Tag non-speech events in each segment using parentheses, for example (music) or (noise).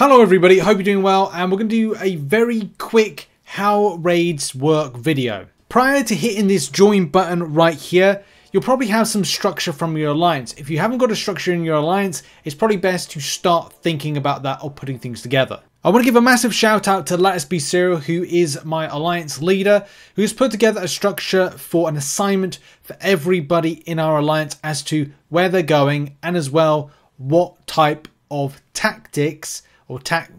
Hello everybody, hope you're doing well and we're going to do a very quick how raids work video. Prior to hitting this join button right here, you'll probably have some structure from your alliance. If you haven't got a structure in your alliance, it's probably best to start thinking about that or putting things together. I want to give a massive shout out to Us Be Serial, who is my alliance leader, who's put together a structure for an assignment for everybody in our alliance as to where they're going and as well what type of tactics or tac.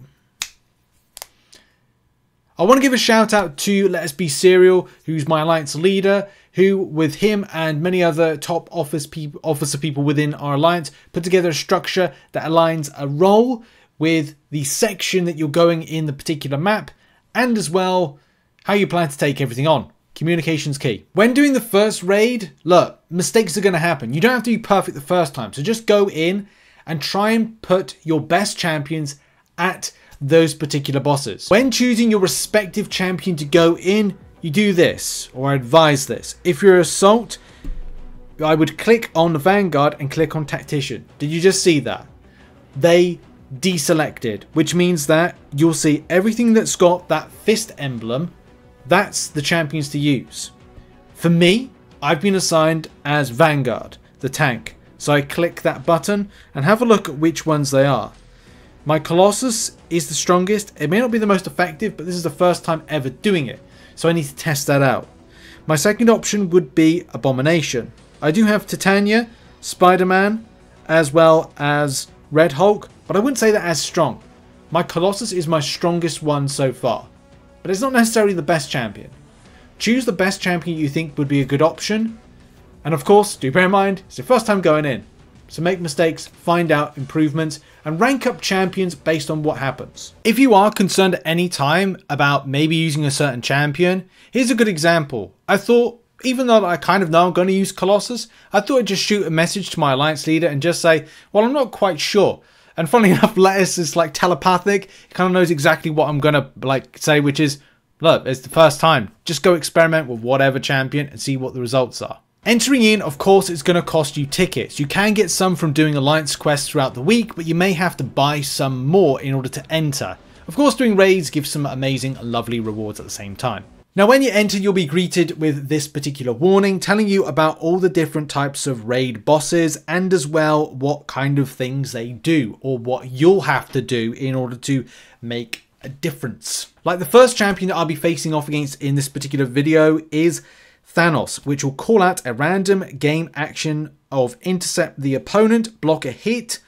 I want to give a shout out to Let Us Be Serial, who's my alliance leader, who, with him and many other top office people, officer people within our alliance, put together a structure that aligns a role with the section that you're going in the particular map, and as well how you plan to take everything on. Communication's key. When doing the first raid, look, mistakes are going to happen. You don't have to be perfect the first time, so just go in and try and put your best champions at those particular bosses. When choosing your respective champion to go in, you do this, or I advise this. If you're Assault, I would click on Vanguard and click on Tactician. Did you just see that? They deselected, which means that you'll see everything that's got that fist emblem, that's the champions to use. For me, I've been assigned as Vanguard, the tank. So I click that button and have a look at which ones they are. My Colossus is the strongest. It may not be the most effective, but this is the first time ever doing it. So I need to test that out. My second option would be Abomination. I do have Titania, Spider-Man, as well as Red Hulk, but I wouldn't say that as strong. My Colossus is my strongest one so far, but it's not necessarily the best champion. Choose the best champion you think would be a good option, and of course, do bear in mind, it's your first time going in. So make mistakes, find out improvements, and rank up champions based on what happens. If you are concerned at any time about maybe using a certain champion, here's a good example. I thought, even though I kind of know I'm going to use Colossus, I thought I'd just shoot a message to my alliance leader and just say, well, I'm not quite sure. And funnily (laughs) enough, Lettuce is like telepathic. He kind of knows exactly what I'm gonna like say, which is, look, it's the first time. Just go experiment with whatever champion and see what the results are. Entering in, of course, is going to cost you tickets. You can get some from doing alliance quests throughout the week, but you may have to buy some more in order to enter. Of course, doing raids gives some amazing, lovely rewards at the same time. Now when you enter you'll be greeted with this particular warning telling you about all the different types of raid bosses and as well what kind of things they do or what you'll have to do in order to make a difference. Like the first champion that I'll be facing off against in this particular video is Thanos, which will call out a random game action of intercept the opponent, block a hit,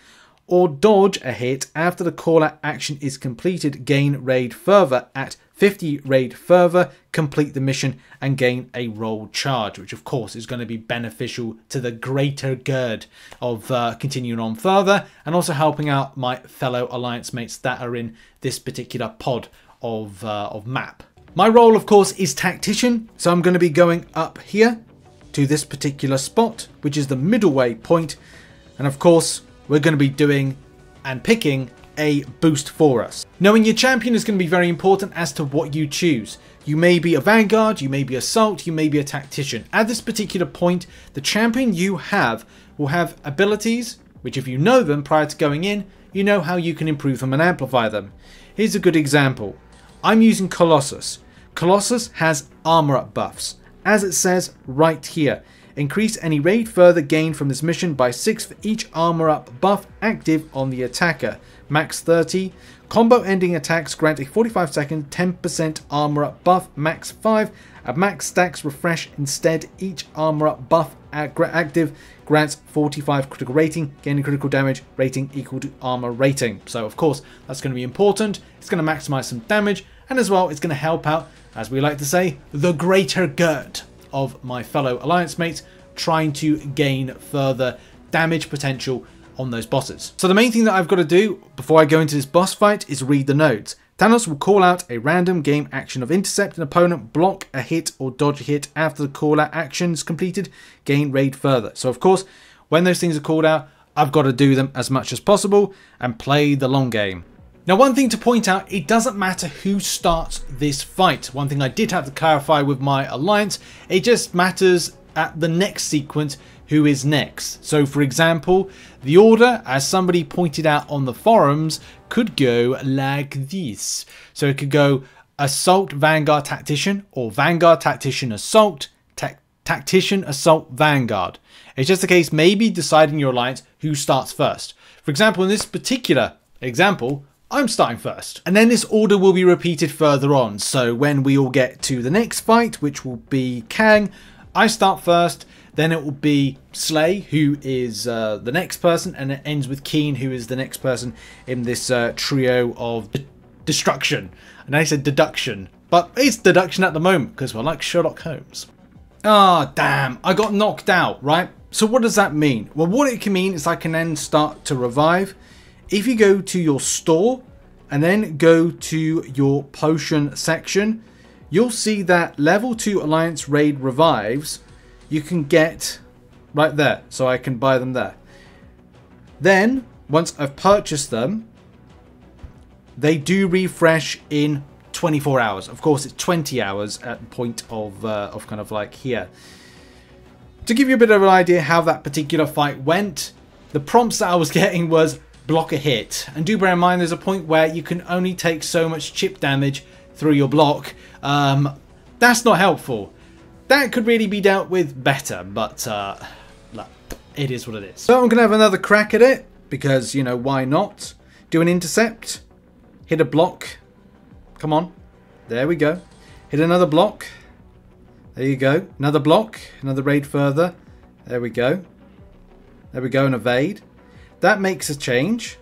or dodge a hit after the call out action is completed, gain raid further at 50 raid further, complete the mission, and gain a role charge, which of course is going to be beneficial to the greater good of uh, continuing on further and also helping out my fellow alliance mates that are in this particular pod of, uh, of map. My role, of course, is tactician, so I'm going to be going up here to this particular spot, which is the middle way point, and of course, we're going to be doing and picking a boost for us. Knowing your champion is going to be very important as to what you choose. You may be a vanguard, you may be assault, you may be a tactician. At this particular point, the champion you have will have abilities, which if you know them prior to going in, you know how you can improve them and amplify them. Here's a good example. I'm using Colossus. Colossus has armor up buffs, as it says right here. Increase any raid further gain from this mission by 6 for each armor up buff active on the attacker. Max 30. Combo ending attacks grant a 45 second 10% armor up buff. Max 5. At max stacks refresh instead. Each armor up buff active grants 45 critical rating, gaining critical damage rating equal to armor rating. So of course that's going to be important. It's going to maximize some damage and as well it's going to help out, as we like to say, the greater good of my fellow alliance mates trying to gain further damage potential on those bosses. So the main thing that I've got to do before I go into this boss fight is read the nodes. Thanos will call out a random game action of intercept an opponent, block a hit or dodge a hit after the call out action is completed, gain raid further. So of course, when those things are called out, I've got to do them as much as possible and play the long game. Now one thing to point out, it doesn't matter who starts this fight. One thing I did have to clarify with my alliance, it just matters at the next sequence who is next. So for example, the order, as somebody pointed out on the forums, could go like this. So it could go Assault Vanguard Tactician or Vanguard Tactician Assault, ta Tactician Assault Vanguard. It's just a case maybe deciding your alliance who starts first. For example, in this particular example, I'm starting first. And then this order will be repeated further on. So when we all get to the next fight, which will be Kang, I start first. Then it will be Slay, who is uh, the next person, and it ends with Keen, who is the next person in this uh, trio of destruction. And I said deduction, but it's deduction at the moment because we're like Sherlock Holmes. Ah, oh, damn, I got knocked out, right? So what does that mean? Well, what it can mean is I can then start to revive. If you go to your store and then go to your potion section, you'll see that level 2 Alliance Raid revives you can get right there. So I can buy them there. Then, once I've purchased them, they do refresh in 24 hours. Of course, it's 20 hours at the point of, uh, of kind of like here. To give you a bit of an idea how that particular fight went, the prompts that I was (laughs) getting was block a hit. And do bear in mind there's a point where you can only take so much chip damage through your block. Um, that's not helpful. That could really be dealt with better, but uh, it is what it is. So I'm going to have another crack at it, because, you know, why not? Do an intercept, hit a block, come on, there we go. Hit another block, there you go. Another block, another raid further, there we go. There we go, and evade. That makes a change.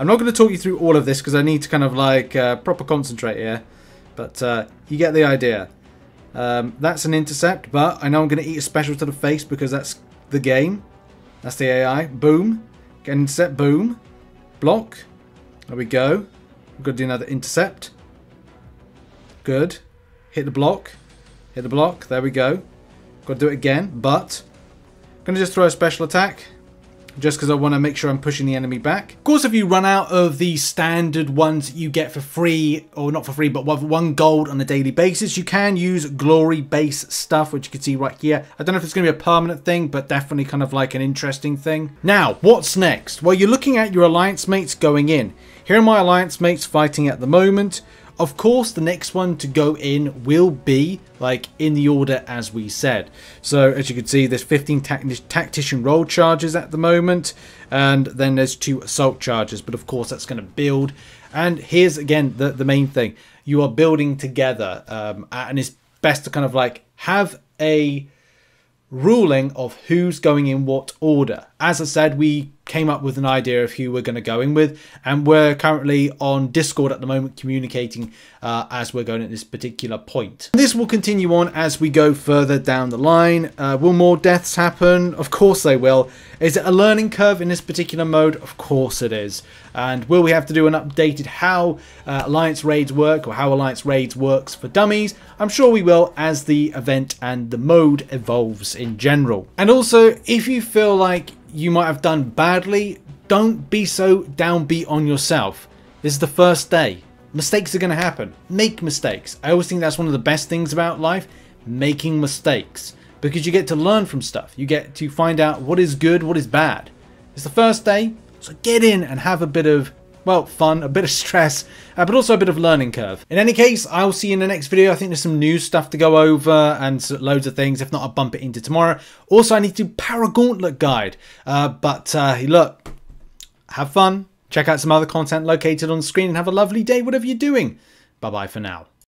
I'm not going to talk you through all of this because I need to kind of like uh, proper concentrate here. But uh, you get the idea. Um, that's an intercept, but I know I'm going to eat a special to the face because that's the game. That's the AI. Boom. Get an intercept. Boom. Block. There we go. We've got to do another intercept. Good. Hit the block. Hit the block. There we go. Got to do it again, but... I'm going to just throw a special attack just because I want to make sure I'm pushing the enemy back. Of course, if you run out of the standard ones you get for free, or not for free, but one gold on a daily basis, you can use glory base stuff, which you can see right here. I don't know if it's going to be a permanent thing, but definitely kind of like an interesting thing. Now, what's next? Well, you're looking at your alliance mates going in. Here are my alliance mates fighting at the moment. Of course, the next one to go in will be like in the order as we said. So as you can see, there's 15 tactician role charges at the moment, and then there's two assault charges. But of course, that's going to build. And here's again the the main thing: you are building together, um, and it's best to kind of like have a ruling of who's going in what order. As I said, we came up with an idea of who we're going to go in with, and we're currently on Discord at the moment communicating uh, as we're going at this particular point. This will continue on as we go further down the line. Uh, will more deaths happen? Of course they will. Is it a learning curve in this particular mode? Of course it is. And will we have to do an updated how uh, Alliance Raids work or how Alliance Raids works for dummies? I'm sure we will as the event and the mode evolves in general. And also, if you feel like you might have done badly, don't be so downbeat on yourself. This is the first day. Mistakes are going to happen. Make mistakes. I always think that's one of the best things about life, making mistakes. Because you get to learn from stuff. You get to find out what is good, what is bad. It's the first day, so get in and have a bit of well, fun, a bit of stress, uh, but also a bit of learning curve. In any case, I'll see you in the next video. I think there's some new stuff to go over and loads of things. If not, I'll bump it into tomorrow. Also, I need to Paragauntlet Guide. Uh, but uh, look, have fun. Check out some other content located on screen and have a lovely day, whatever you're doing. Bye-bye for now.